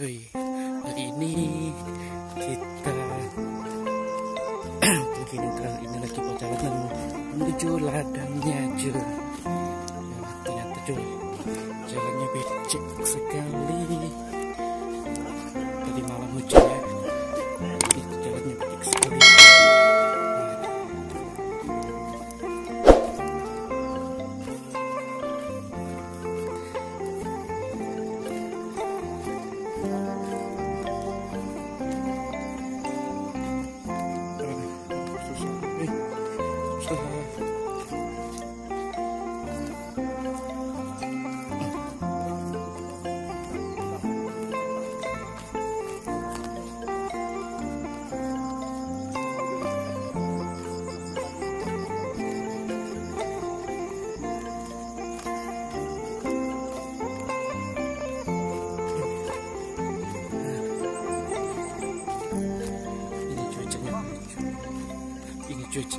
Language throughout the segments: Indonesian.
cuy. Hari ini kita Begini terang ini lagi perjalanan menuju ladangnya cuy. Ya, Ternyata cuy Jalannya becek sekali. Tadi malam hujan ya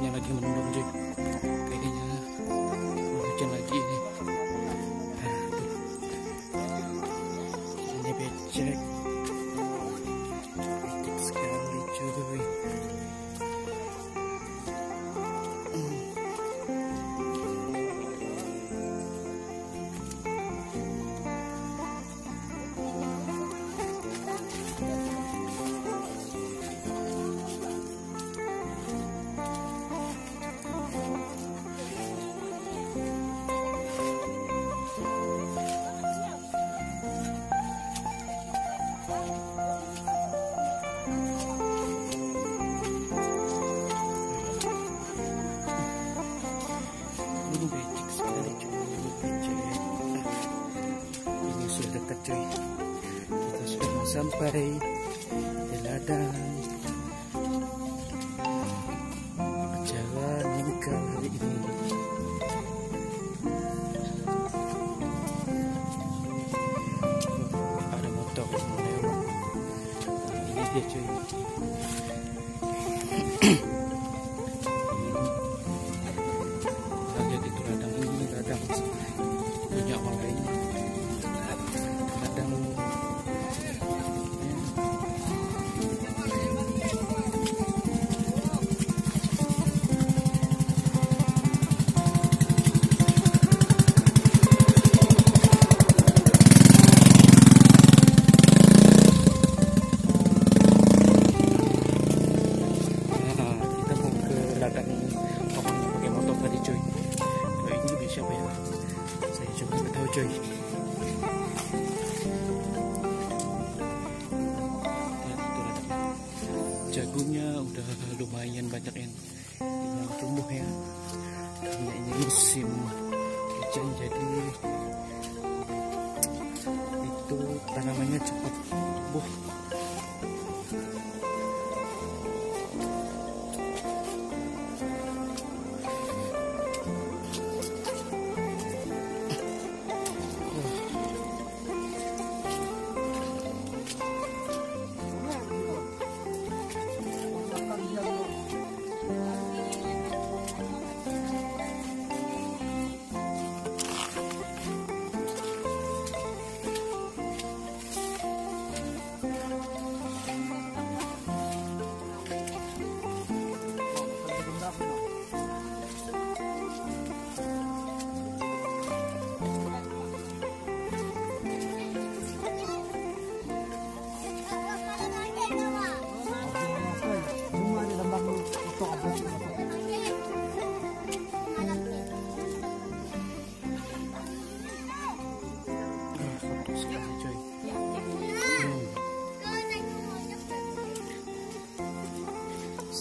ini cuacanya lagi mendung sampai di ladang jalan yang kali ini. Ada motor. Ini dia cuy cuy jagungnya udah lumayan banyak yang yang tumbuh ya. Karena ini musim hujan jadi itu tanamannya cepat tumbuh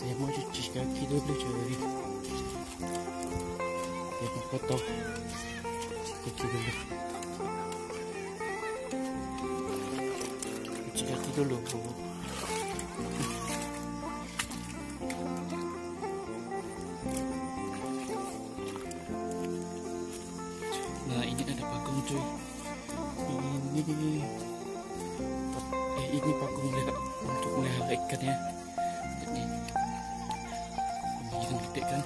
saya mau cuci kaki dulu coy ya mau kotor cuci dulu cuci kaki dulu nah ini ada pagung cuy ini eh ini melihara untuk melihara ikan ya ini ikan gede kan.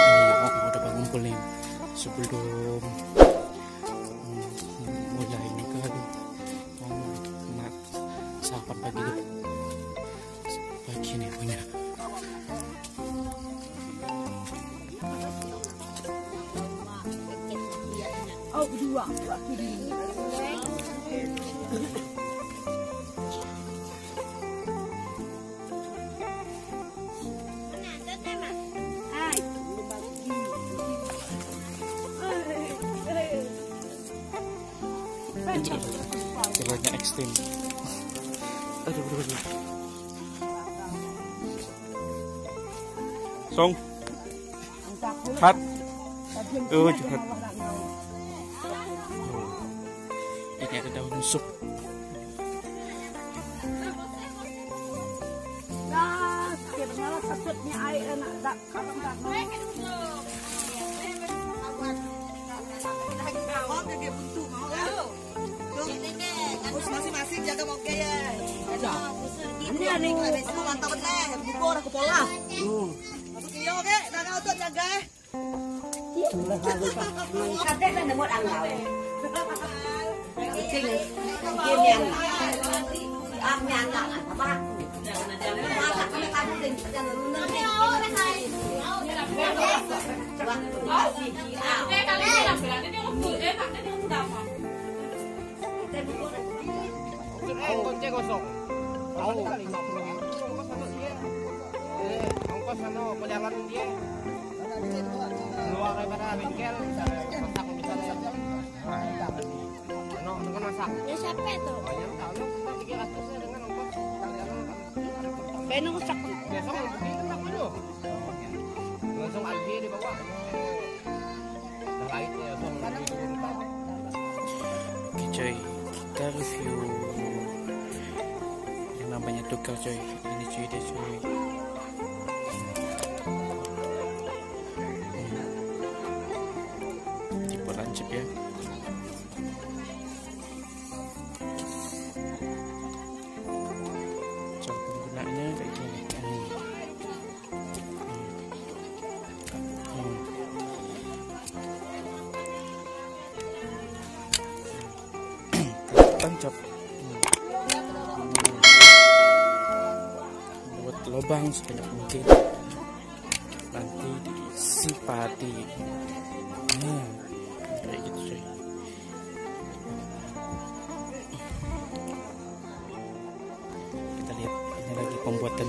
Ini aku udah ngumpul nih. Sebelum hmm, mulai oh ya ini kan. Oh, mak sahabat pagi tuh. Pagi ini punya. Oh, dua, dua, dua. tim. Aduh, aduh, aduh. Song. Hat. Ừ, chụp thật. Cái nhà đâu nó sụp. takutnya air enak tak kalau tak mau. Kau kagak butuh. Ada Aku mantap bener, bubur aku pola. Masuk iyo ke, dagang untuk jaga. Kadek kan demot angau. Cing, cing yang ang yang ang apa? Masak kami kamu ding, jangan Tahu. Ongkos sama perjalanan dia. Luar daripada bengkel, masak misalnya. Dengan masak. Ya siapa itu? Banyak tahu, tiga dengan. Ini cuy dia cuy. Tipe lancip ya. Cara penggunaannya kayak gini. Hmm. Lubang sebanyak mungkin. Nanti disipati. Kayak gitu kita lihat ini lagi pembuatan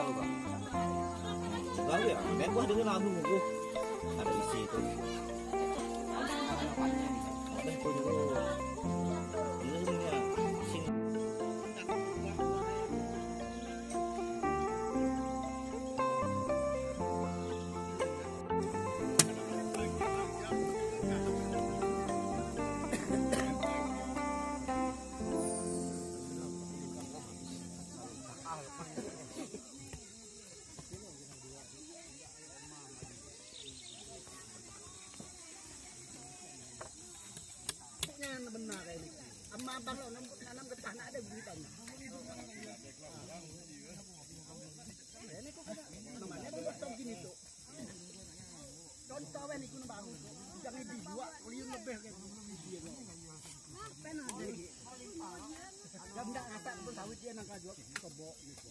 itu lubang-lubang. Enggak ya, kayak gua abu buku ada isi itu. Ada Ini kuno bangun. Jangan dibuat liun lebih kayak gini. Pena ada lagi. Jam dak ngatak pun sawit dia nang kajok kebo gitu.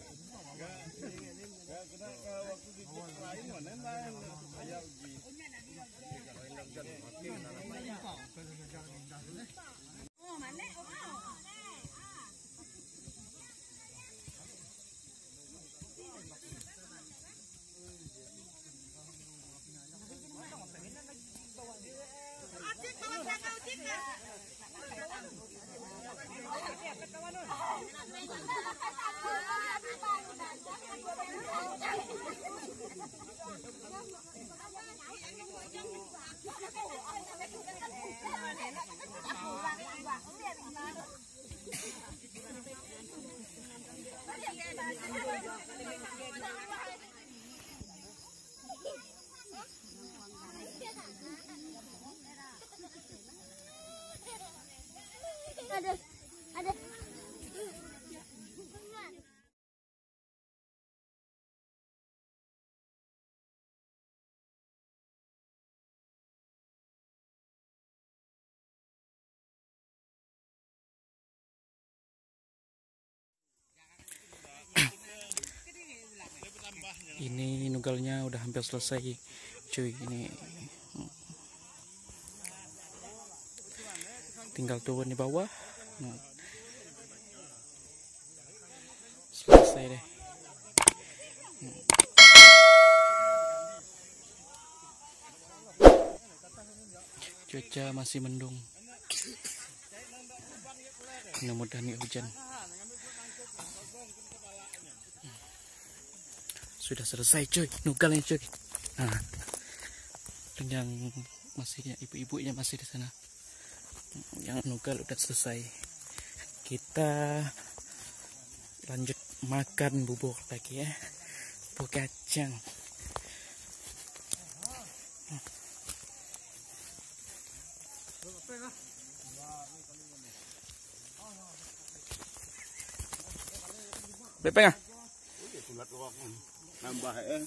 Ini nugalnya udah hampir selesai cuy ini. Tinggal turun di bawah. Nah. selesai deh. Cuaca masih mendung. Mudah-mudahan hujan sudah selesai cuy. Nugalnya cuy. Nah yang masih ibu-ibunya masih di sana. Yang nugal udah selesai. Kita lanjut makan bubur lagi ya. Bubur kacang. Bepeng ah? Nambah eh.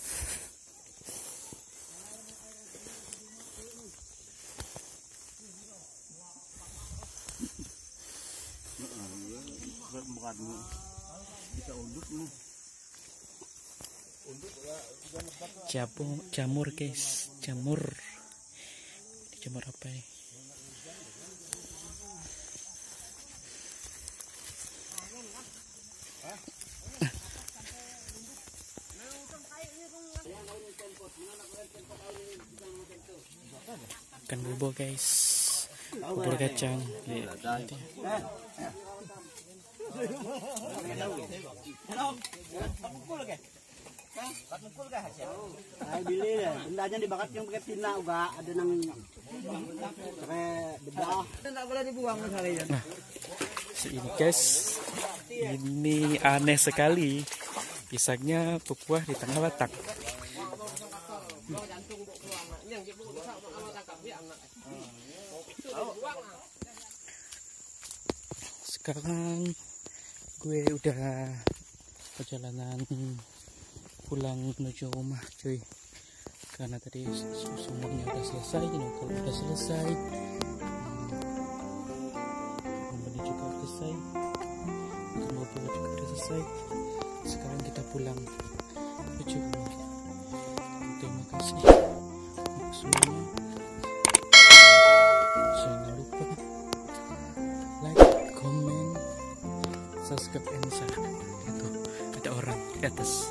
Jamur, jamur guys, jamur. Ini jamur apa nih? Ikan bubur guys, bubur kacang. Ya. Ay bili deh. Bendanya dibakat yang pakai tina uga ada nang pakai bedah. Tak boleh dibuang misalnya. Ini guys, ini aneh sekali. Pisangnya berbuah di tengah batang. Sekarang gue udah perjalanan pulang menuju rumah cuy. Karena tadi semuanya udah selesai kalau udah selesai. Hmm, juga udah selesai mobil juga udah selesai. Sekarang kita pulang menuju rumah semuanya jangan lupa. Like comment subscribe and share. Itu ada orang di atas